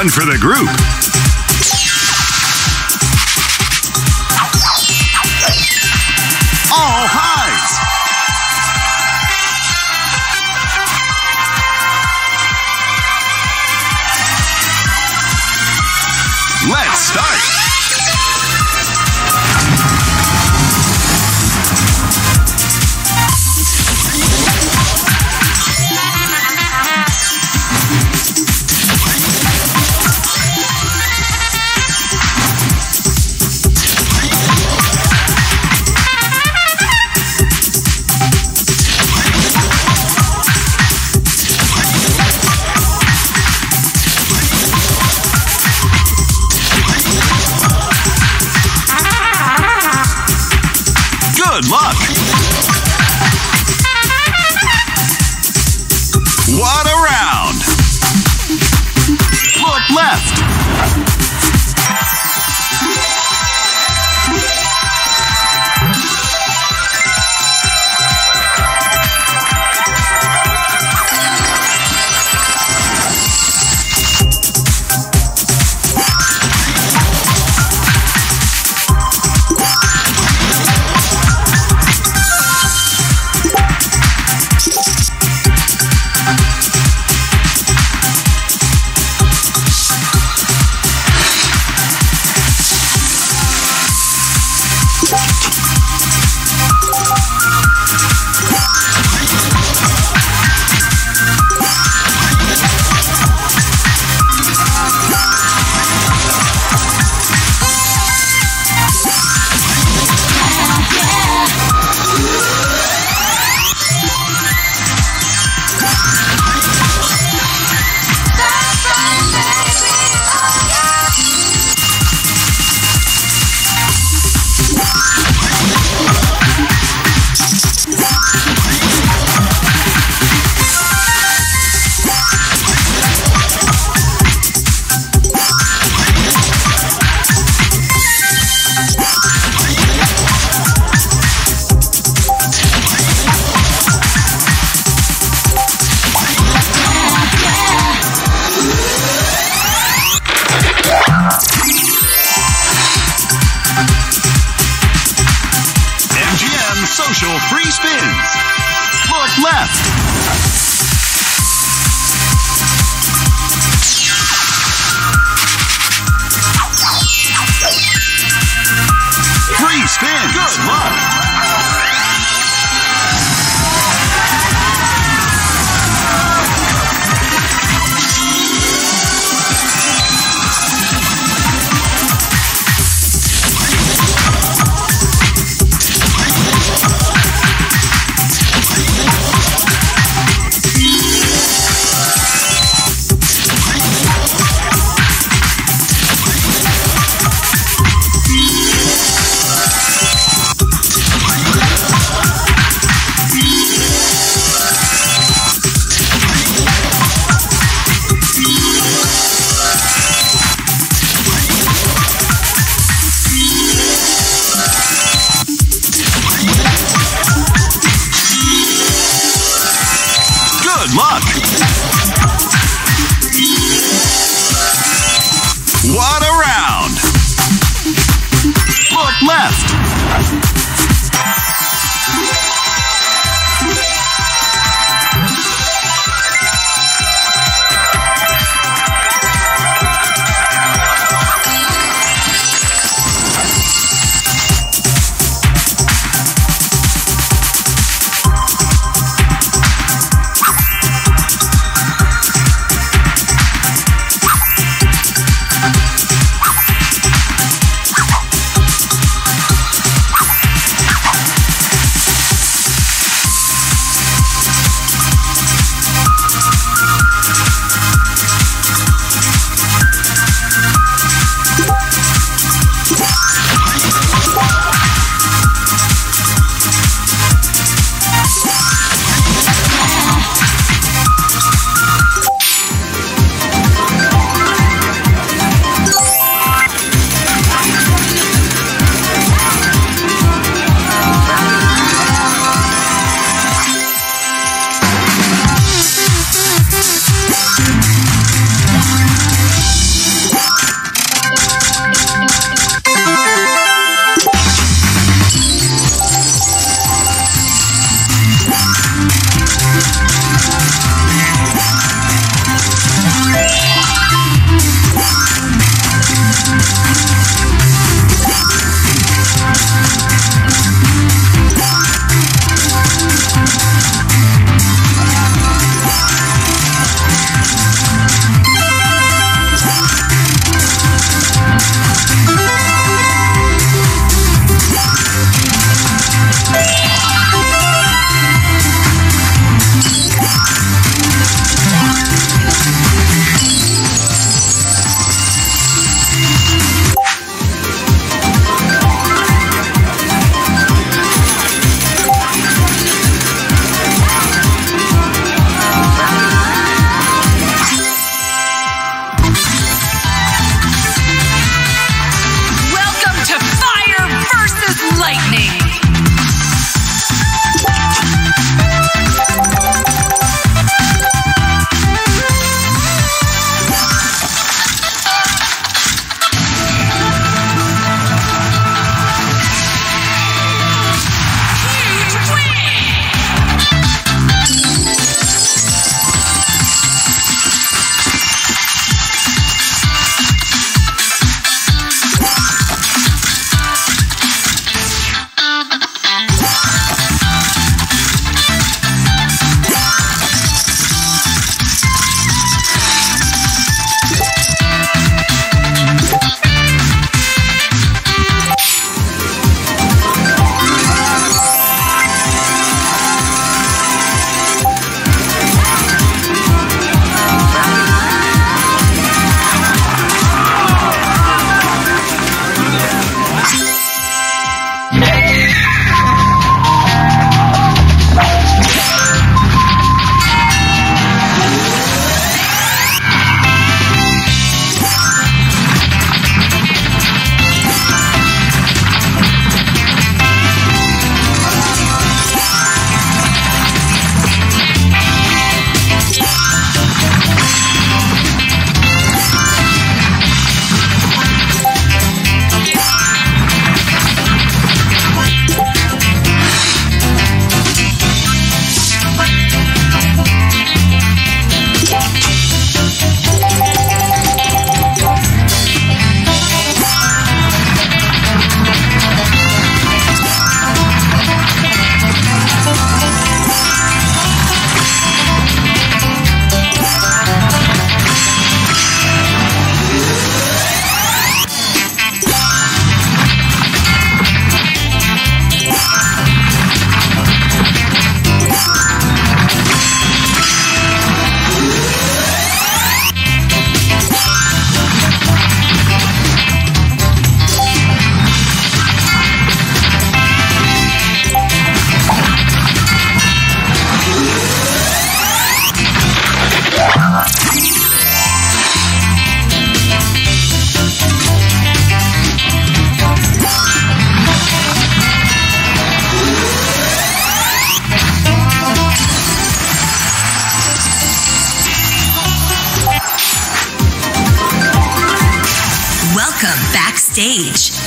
one for the group. All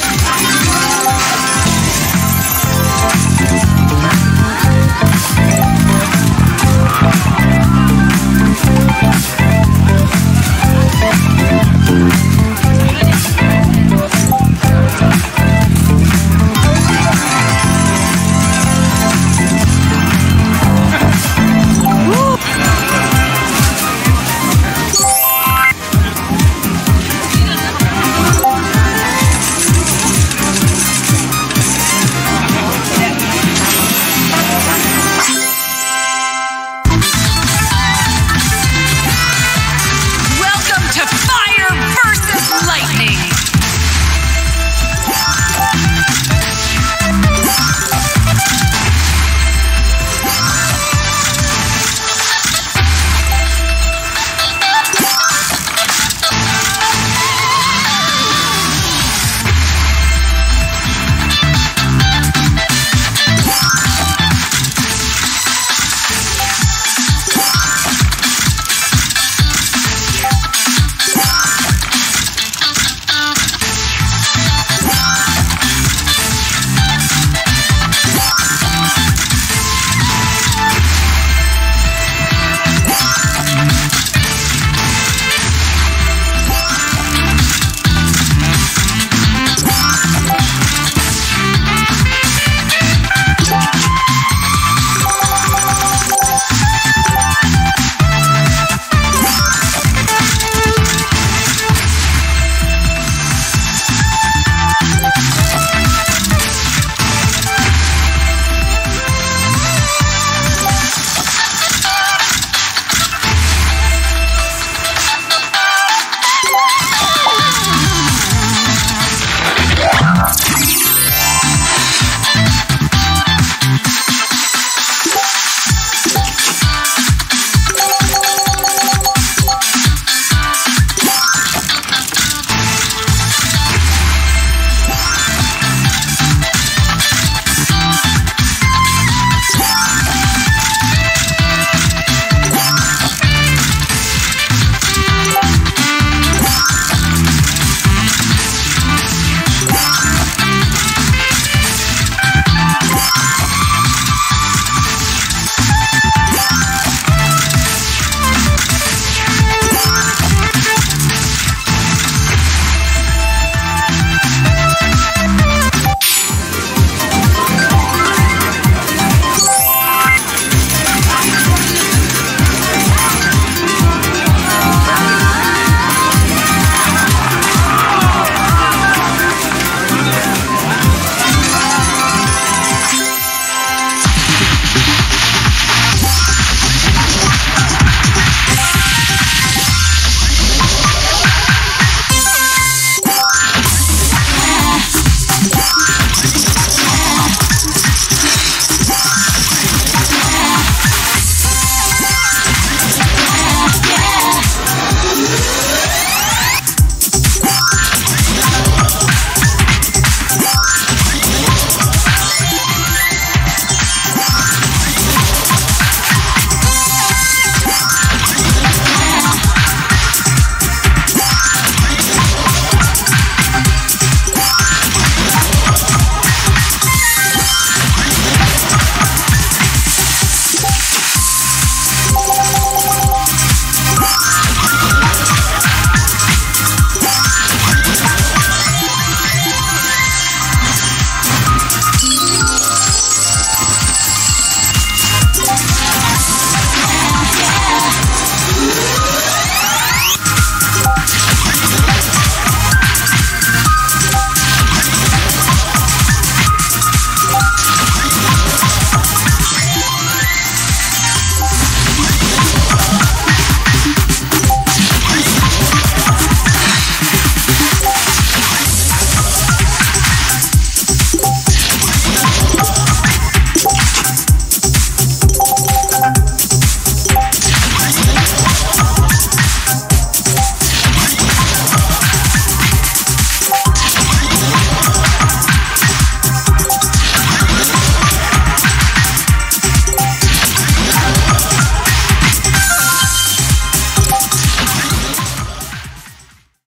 Come on.